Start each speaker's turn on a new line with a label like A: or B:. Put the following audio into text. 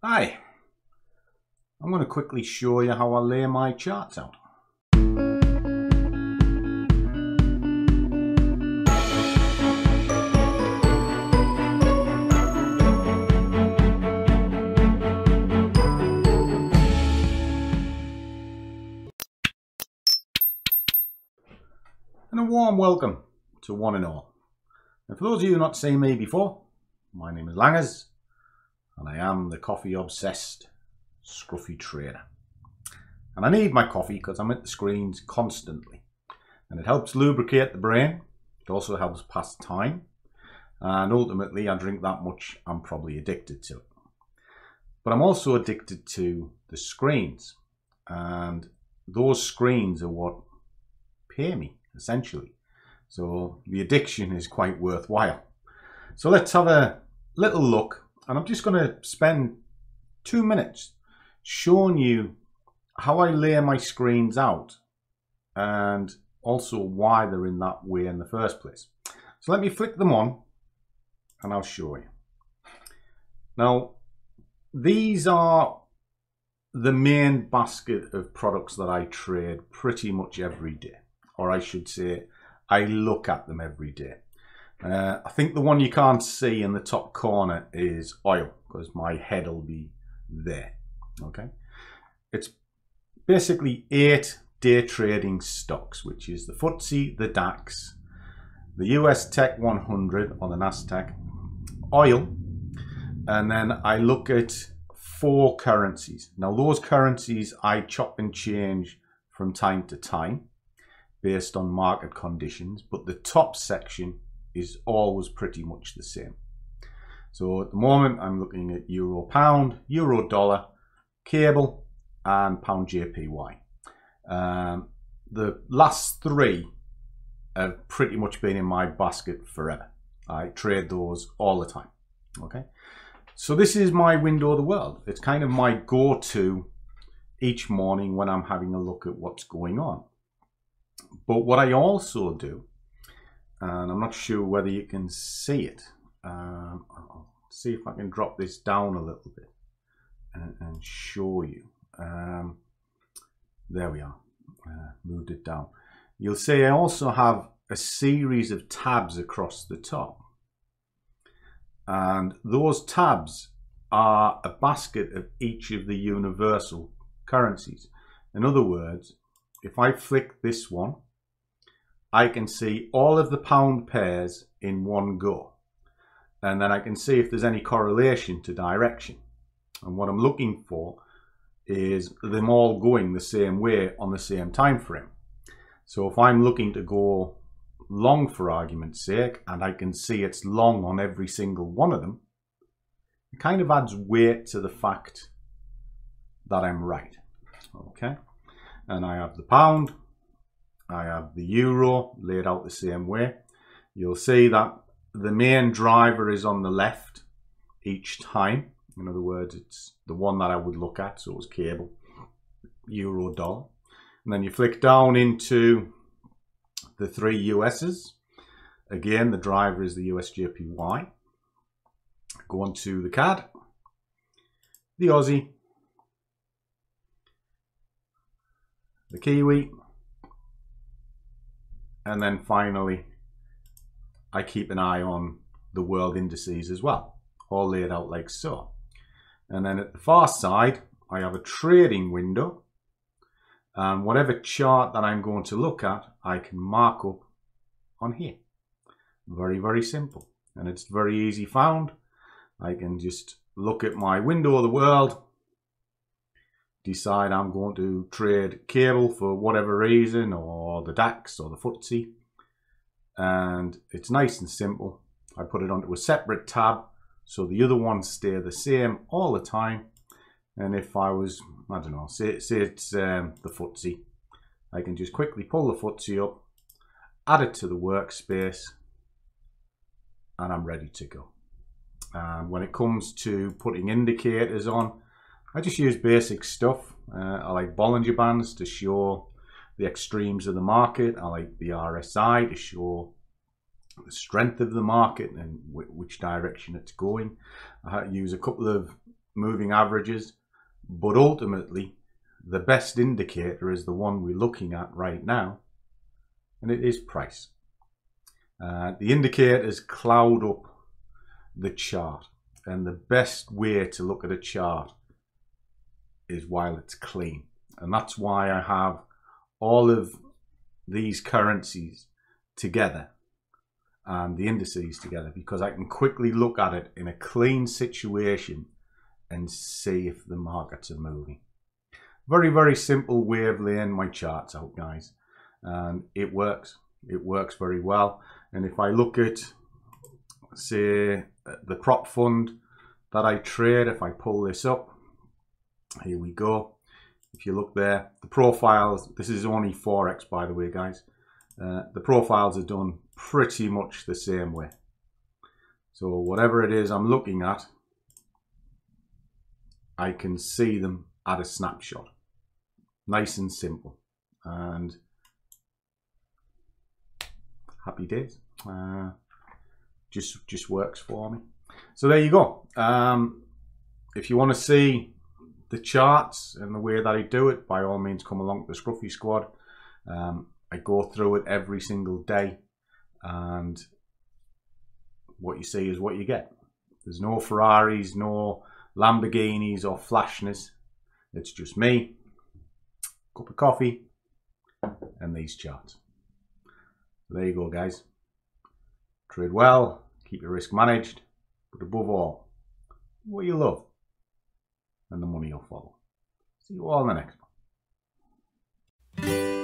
A: Hi, I'm going to quickly show you how I lay my charts out. And a warm welcome to one and all. And for those of you who not seen me before, my name is Langers and I am the coffee obsessed scruffy trader. And I need my coffee because I'm at the screens constantly. And it helps lubricate the brain. It also helps pass time. And ultimately, I drink that much, I'm probably addicted to it. But I'm also addicted to the screens. And those screens are what pay me, essentially. So the addiction is quite worthwhile. So let's have a little look. And I'm just going to spend two minutes showing you how I layer my screens out and also why they're in that way in the first place. So let me flick them on and I'll show you. Now, these are the main basket of products that I trade pretty much every day. Or I should say, I look at them every day. Uh, I think the one you can't see in the top corner is oil because my head will be there. Okay, it's basically eight day trading stocks, which is the FTSE, the DAX, the US Tech 100 on the Nasdaq, oil, and then I look at four currencies. Now those currencies I chop and change from time to time based on market conditions, but the top section is always pretty much the same. So at the moment I'm looking at euro pound, euro dollar, cable and pound JPY. Um, the last three have pretty much been in my basket forever. I trade those all the time. Okay, so this is my window of the world. It's kind of my go-to each morning when I'm having a look at what's going on. But what I also do, and I'm not sure whether you can see it, um, I'll see if I can drop this down a little bit and, and show you. Um, there we are, uh, moved it down. You'll see I also have a series of tabs across the top. And those tabs are a basket of each of the universal currencies. In other words, if I flick this one, I can see all of the pound pairs in one go. And then I can see if there's any correlation to direction. And what I'm looking for is them all going the same way on the same time frame. So if I'm looking to go long for argument's sake, and I can see it's long on every single one of them, it kind of adds weight to the fact that I'm right. Okay, and I have the pound, I have the euro laid out the same way. You'll see that the main driver is on the left each time. In other words, it's the one that I would look at. So it's cable, euro, dollar. And then you flick down into the three USs. Again, the driver is the USJPY. Go on to the CAD, the Aussie, the Kiwi, and then finally, I keep an eye on the world indices as well, all laid out like so. And then at the far side, I have a trading window. And whatever chart that I'm going to look at, I can mark up on here. Very, very simple. And it's very easy found. I can just look at my window of the world, decide I'm going to trade cable for whatever reason, or the DAX or the FTSE. And it's nice and simple. I put it onto a separate tab so the other ones stay the same all the time. And if I was, I don't know, say, say it's um, the FTSE, I can just quickly pull the FTSE up, add it to the workspace, and I'm ready to go. And when it comes to putting indicators on, I just use basic stuff. Uh, I like Bollinger Bands to show the extremes of the market. I like the RSI to show the strength of the market and which direction it's going. I use a couple of moving averages, but ultimately the best indicator is the one we're looking at right now, and it is price. Uh, the indicators cloud up the chart, and the best way to look at a chart is while it's clean. And that's why I have all of these currencies together and the indices together because I can quickly look at it in a clean situation and see if the markets are moving. Very, very simple way of laying my charts out, guys. And it works. It works very well. And if I look at, say, the prop fund that I trade, if I pull this up, here we go. If you look there, the profiles, this is only Forex, by the way, guys. Uh, the profiles are done pretty much the same way. So whatever it is I'm looking at, I can see them at a snapshot. Nice and simple. And happy days. Uh, just just works for me. So there you go. Um, if you want to see the charts and the way that I do it, by all means come along to the Scruffy Squad. Um, I go through it every single day and what you see is what you get. There's no Ferraris, no Lamborghinis or flashness. It's just me, cup of coffee, and these charts. There you go, guys. Trade well, keep your risk managed, but above all, what you love, and the money will follow. See you all in the next one.